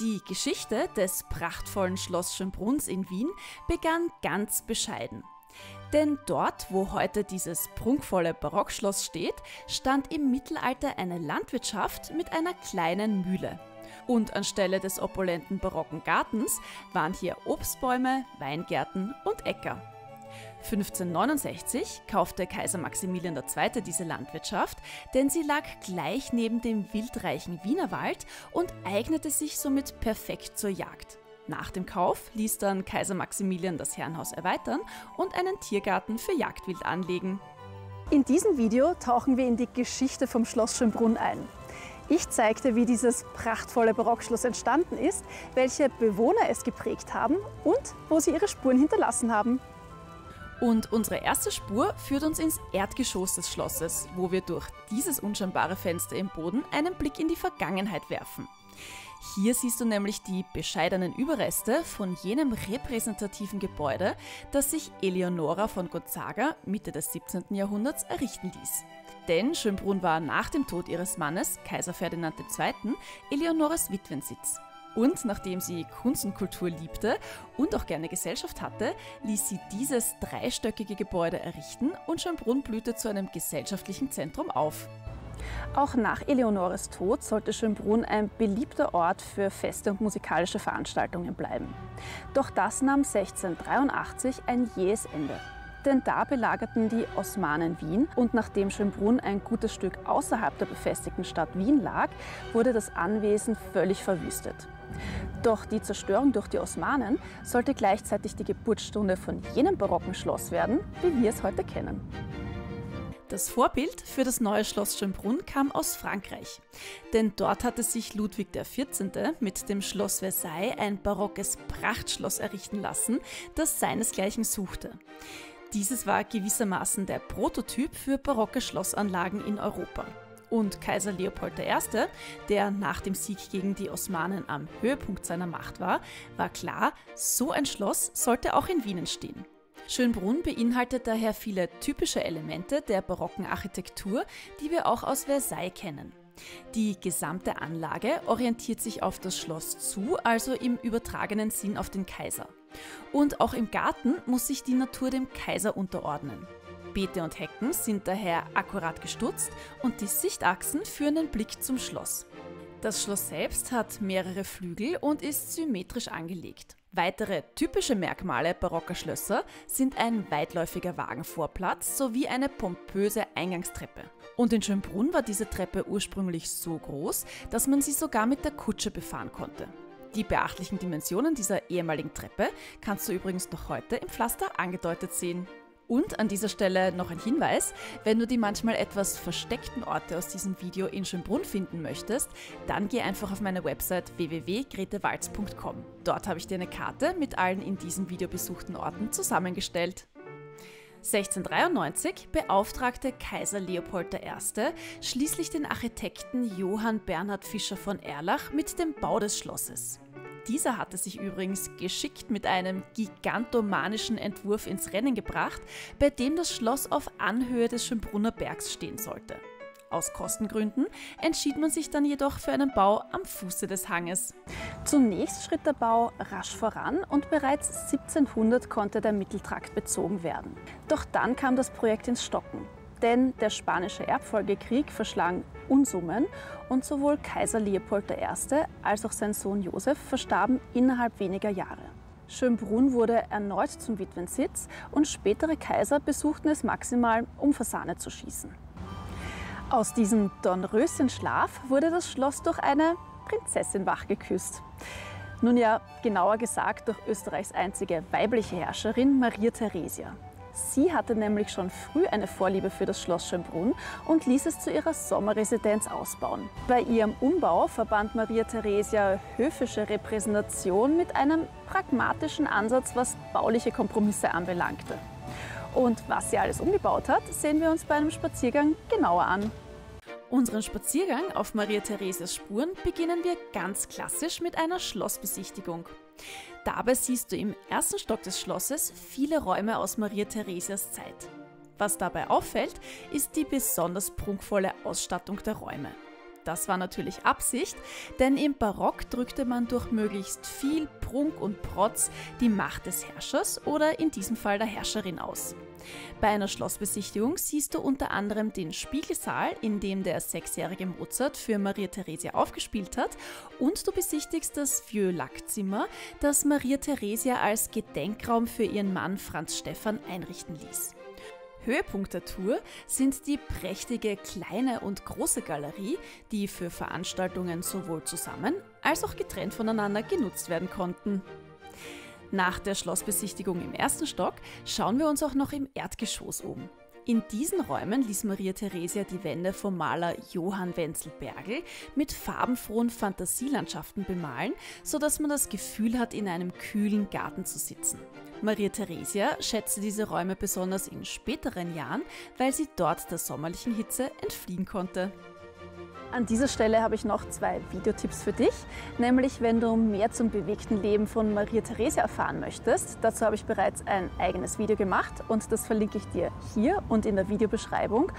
Die Geschichte des prachtvollen Schloss Schönbrunns in Wien begann ganz bescheiden. Denn dort, wo heute dieses prunkvolle Barockschloss steht, stand im Mittelalter eine Landwirtschaft mit einer kleinen Mühle. Und anstelle des opulenten barocken Gartens waren hier Obstbäume, Weingärten und Äcker. 1569 kaufte Kaiser Maximilian II. diese Landwirtschaft, denn sie lag gleich neben dem wildreichen Wienerwald und eignete sich somit perfekt zur Jagd. Nach dem Kauf ließ dann Kaiser Maximilian das Herrenhaus erweitern und einen Tiergarten für Jagdwild anlegen. In diesem Video tauchen wir in die Geschichte vom Schloss Schönbrunn ein. Ich zeigte, wie dieses prachtvolle Barockschloss entstanden ist, welche Bewohner es geprägt haben und wo sie ihre Spuren hinterlassen haben. Und unsere erste Spur führt uns ins Erdgeschoss des Schlosses, wo wir durch dieses unscheinbare Fenster im Boden einen Blick in die Vergangenheit werfen. Hier siehst du nämlich die bescheidenen Überreste von jenem repräsentativen Gebäude, das sich Eleonora von Gonzaga Mitte des 17. Jahrhunderts errichten ließ. Denn Schönbrunn war nach dem Tod ihres Mannes, Kaiser Ferdinand II., Eleonoras Witwensitz. Und nachdem sie Kunst und Kultur liebte und auch gerne Gesellschaft hatte, ließ sie dieses dreistöckige Gebäude errichten und Schönbrunn blühte zu einem gesellschaftlichen Zentrum auf. Auch nach Eleonores Tod sollte Schönbrunn ein beliebter Ort für Feste und musikalische Veranstaltungen bleiben. Doch das nahm 1683 ein jähes Ende. Denn da belagerten die Osmanen Wien und nachdem Schönbrunn ein gutes Stück außerhalb der befestigten Stadt Wien lag, wurde das Anwesen völlig verwüstet. Doch die Zerstörung durch die Osmanen sollte gleichzeitig die Geburtsstunde von jenem barocken Schloss werden, wie wir es heute kennen. Das Vorbild für das neue Schloss Schönbrunn kam aus Frankreich. Denn dort hatte sich Ludwig XIV. mit dem Schloss Versailles ein barockes Prachtschloss errichten lassen, das seinesgleichen suchte. Dieses war gewissermaßen der Prototyp für barocke Schlossanlagen in Europa. Und Kaiser Leopold I., der nach dem Sieg gegen die Osmanen am Höhepunkt seiner Macht war, war klar, so ein Schloss sollte auch in Wien stehen. Schönbrunn beinhaltet daher viele typische Elemente der barocken Architektur, die wir auch aus Versailles kennen. Die gesamte Anlage orientiert sich auf das Schloss zu, also im übertragenen Sinn auf den Kaiser. Und auch im Garten muss sich die Natur dem Kaiser unterordnen. Beete und Hecken sind daher akkurat gestutzt und die Sichtachsen führen den Blick zum Schloss. Das Schloss selbst hat mehrere Flügel und ist symmetrisch angelegt. Weitere typische Merkmale barocker Schlösser sind ein weitläufiger Wagenvorplatz sowie eine pompöse Eingangstreppe. Und in Schönbrunn war diese Treppe ursprünglich so groß, dass man sie sogar mit der Kutsche befahren konnte. Die beachtlichen Dimensionen dieser ehemaligen Treppe kannst du übrigens noch heute im Pflaster angedeutet sehen. Und an dieser Stelle noch ein Hinweis, wenn du die manchmal etwas versteckten Orte aus diesem Video in Schönbrunn finden möchtest, dann geh einfach auf meine Website www.gretewalz.com. Dort habe ich dir eine Karte mit allen in diesem Video besuchten Orten zusammengestellt. 1693 beauftragte Kaiser Leopold I. schließlich den Architekten Johann Bernhard Fischer von Erlach mit dem Bau des Schlosses. Dieser hatte sich übrigens geschickt mit einem gigantomanischen Entwurf ins Rennen gebracht, bei dem das Schloss auf Anhöhe des Schönbrunner Bergs stehen sollte. Aus Kostengründen entschied man sich dann jedoch für einen Bau am Fuße des Hanges. Zunächst schritt der Bau rasch voran und bereits 1700 konnte der Mitteltrakt bezogen werden. Doch dann kam das Projekt ins Stocken denn der spanische Erbfolgekrieg verschlang Unsummen und sowohl Kaiser Leopold I. als auch sein Sohn Josef verstarben innerhalb weniger Jahre. Schönbrunn wurde erneut zum Witwensitz und spätere Kaiser besuchten es maximal, um Fasane zu schießen. Aus diesem Dornröschenschlaf wurde das Schloss durch eine Prinzessin wachgeküsst. Nun ja, genauer gesagt durch Österreichs einzige weibliche Herrscherin Maria Theresia. Sie hatte nämlich schon früh eine Vorliebe für das Schloss Schönbrunn und ließ es zu ihrer Sommerresidenz ausbauen. Bei ihrem Umbau verband Maria Theresia höfische Repräsentation mit einem pragmatischen Ansatz, was bauliche Kompromisse anbelangte. Und was sie alles umgebaut hat, sehen wir uns bei einem Spaziergang genauer an. Unseren Spaziergang auf Maria Theresias Spuren beginnen wir ganz klassisch mit einer Schlossbesichtigung. Dabei siehst du im ersten Stock des Schlosses viele Räume aus Maria Theresias Zeit. Was dabei auffällt, ist die besonders prunkvolle Ausstattung der Räume. Das war natürlich Absicht, denn im Barock drückte man durch möglichst viel Prunk und Protz die Macht des Herrschers oder in diesem Fall der Herrscherin aus. Bei einer Schlossbesichtigung siehst du unter anderem den Spiegelsaal, in dem der sechsjährige Mozart für Maria Theresia aufgespielt hat, und du besichtigst das Vieux-Lac-Zimmer, das Maria Theresia als Gedenkraum für ihren Mann Franz Stephan einrichten ließ. Höhepunkt der Tour sind die prächtige kleine und große Galerie, die für Veranstaltungen sowohl zusammen als auch getrennt voneinander genutzt werden konnten. Nach der Schlossbesichtigung im ersten Stock schauen wir uns auch noch im Erdgeschoss um. In diesen Räumen ließ Maria Theresia die Wände vom Maler Johann Wenzel Bergel mit farbenfrohen Fantasielandschaften bemalen, sodass man das Gefühl hat, in einem kühlen Garten zu sitzen. Maria Theresia schätzte diese Räume besonders in späteren Jahren, weil sie dort der sommerlichen Hitze entfliehen konnte. An dieser Stelle habe ich noch zwei Videotipps für dich, nämlich wenn du mehr zum bewegten Leben von Maria Theresia erfahren möchtest. Dazu habe ich bereits ein eigenes Video gemacht und das verlinke ich dir hier und in der Videobeschreibung.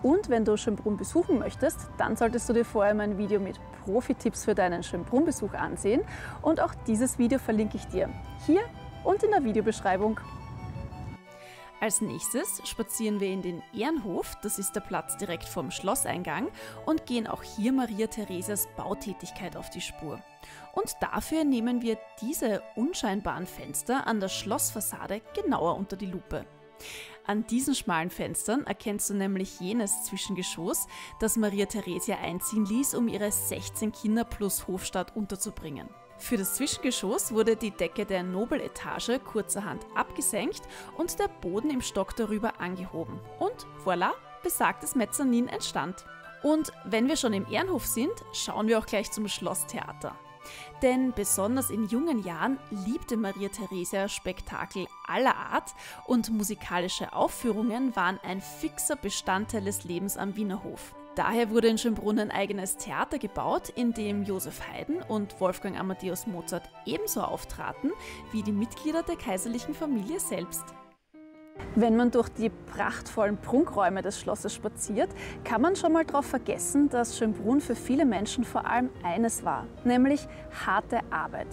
Und wenn du Schönbrunn besuchen möchtest, dann solltest du dir vorher mein Video mit Profi-Tipps für deinen Schönbrunn-Besuch ansehen. Und auch dieses Video verlinke ich dir hier und in der Videobeschreibung. Als nächstes spazieren wir in den Ehrenhof, das ist der Platz direkt vorm Schlosseingang, und gehen auch hier Maria Theresias Bautätigkeit auf die Spur. Und dafür nehmen wir diese unscheinbaren Fenster an der Schlossfassade genauer unter die Lupe. An diesen schmalen Fenstern erkennst du nämlich jenes Zwischengeschoss, das Maria Theresia einziehen ließ, um ihre 16 Kinder plus Hofstadt unterzubringen. Für das Zwischengeschoss wurde die Decke der Nobeletage kurzerhand abgesenkt und der Boden im Stock darüber angehoben. Und voilà, besagtes Mezzanin entstand. Und wenn wir schon im Ehrenhof sind, schauen wir auch gleich zum Schlosstheater. Denn besonders in jungen Jahren liebte Maria Theresia Spektakel aller Art und musikalische Aufführungen waren ein fixer Bestandteil des Lebens am Wienerhof. Daher wurde in Schönbrunn ein eigenes Theater gebaut, in dem Josef Haydn und Wolfgang Amadeus Mozart ebenso auftraten wie die Mitglieder der kaiserlichen Familie selbst. Wenn man durch die prachtvollen Prunkräume des Schlosses spaziert, kann man schon mal darauf vergessen, dass Schönbrunn für viele Menschen vor allem eines war, nämlich harte Arbeit.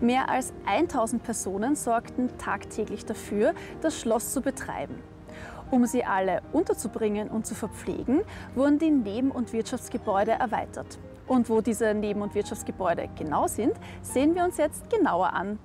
Mehr als 1000 Personen sorgten tagtäglich dafür, das Schloss zu betreiben. Um sie alle unterzubringen und zu verpflegen, wurden die Neben- und Wirtschaftsgebäude erweitert. Und wo diese Neben- und Wirtschaftsgebäude genau sind, sehen wir uns jetzt genauer an.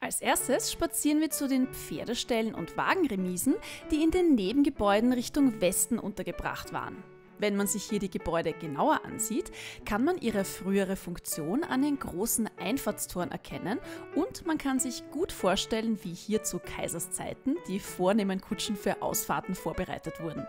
Als erstes spazieren wir zu den Pferdeställen und Wagenremisen, die in den Nebengebäuden Richtung Westen untergebracht waren. Wenn man sich hier die Gebäude genauer ansieht, kann man ihre frühere Funktion an den großen Einfahrtstoren erkennen und man kann sich gut vorstellen, wie hier zu Kaiserszeiten die vornehmen Kutschen für Ausfahrten vorbereitet wurden.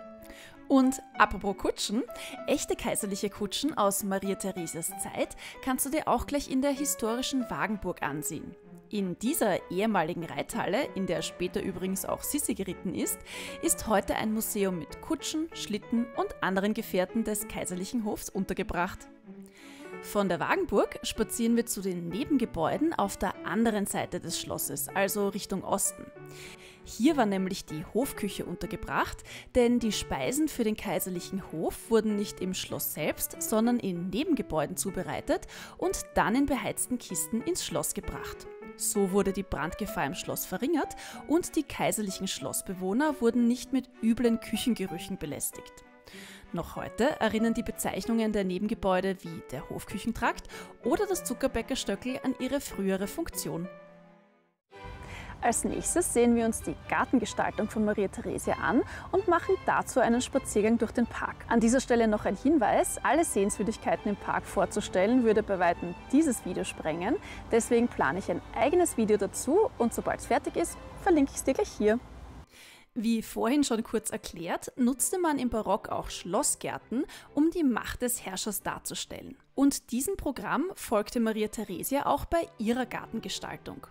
Und apropos Kutschen, echte kaiserliche Kutschen aus Maria Theresias Zeit kannst du dir auch gleich in der historischen Wagenburg ansehen. In dieser ehemaligen Reithalle, in der später übrigens auch Sissi geritten ist, ist heute ein Museum mit Kutschen, Schlitten und anderen Gefährten des kaiserlichen Hofs untergebracht. Von der Wagenburg spazieren wir zu den Nebengebäuden auf der anderen Seite des Schlosses, also Richtung Osten. Hier war nämlich die Hofküche untergebracht, denn die Speisen für den kaiserlichen Hof wurden nicht im Schloss selbst, sondern in Nebengebäuden zubereitet und dann in beheizten Kisten ins Schloss gebracht. So wurde die Brandgefahr im Schloss verringert und die kaiserlichen Schlossbewohner wurden nicht mit üblen Küchengerüchen belästigt. Noch heute erinnern die Bezeichnungen der Nebengebäude wie der Hofküchentrakt oder das Zuckerbäckerstöckel an ihre frühere Funktion. Als nächstes sehen wir uns die Gartengestaltung von Maria Theresia an und machen dazu einen Spaziergang durch den Park. An dieser Stelle noch ein Hinweis, alle Sehenswürdigkeiten im Park vorzustellen würde bei weitem dieses Video sprengen. Deswegen plane ich ein eigenes Video dazu und sobald es fertig ist, verlinke ich es dir gleich hier. Wie vorhin schon kurz erklärt, nutzte man im Barock auch Schlossgärten, um die Macht des Herrschers darzustellen. Und diesem Programm folgte Maria Theresia auch bei ihrer Gartengestaltung.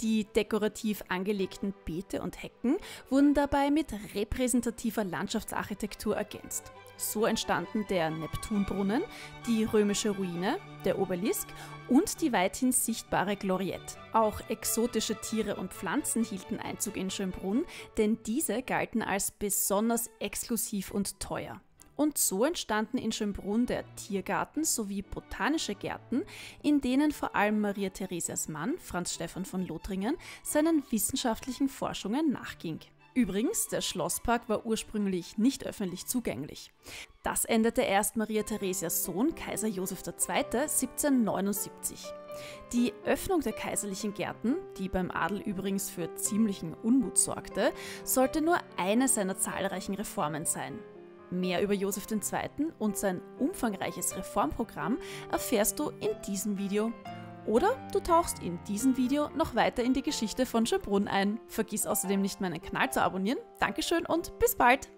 Die dekorativ angelegten Beete und Hecken wurden dabei mit repräsentativer Landschaftsarchitektur ergänzt. So entstanden der Neptunbrunnen, die römische Ruine, der Obelisk und die weithin sichtbare Gloriette. Auch exotische Tiere und Pflanzen hielten Einzug in Schönbrunn, denn diese galten als besonders exklusiv und teuer. Und so entstanden in Schönbrunn der Tiergarten sowie botanische Gärten, in denen vor allem Maria Theresias Mann, Franz Stephan von Lothringen, seinen wissenschaftlichen Forschungen nachging. Übrigens, der Schlosspark war ursprünglich nicht öffentlich zugänglich. Das änderte erst Maria Theresias Sohn, Kaiser Josef II., 1779. Die Öffnung der kaiserlichen Gärten, die beim Adel übrigens für ziemlichen Unmut sorgte, sollte nur eine seiner zahlreichen Reformen sein. Mehr über Josef II. und sein umfangreiches Reformprogramm erfährst du in diesem Video. Oder du tauchst in diesem Video noch weiter in die Geschichte von Schönbrunn ein. Vergiss außerdem nicht meinen Kanal zu abonnieren. Dankeschön und bis bald!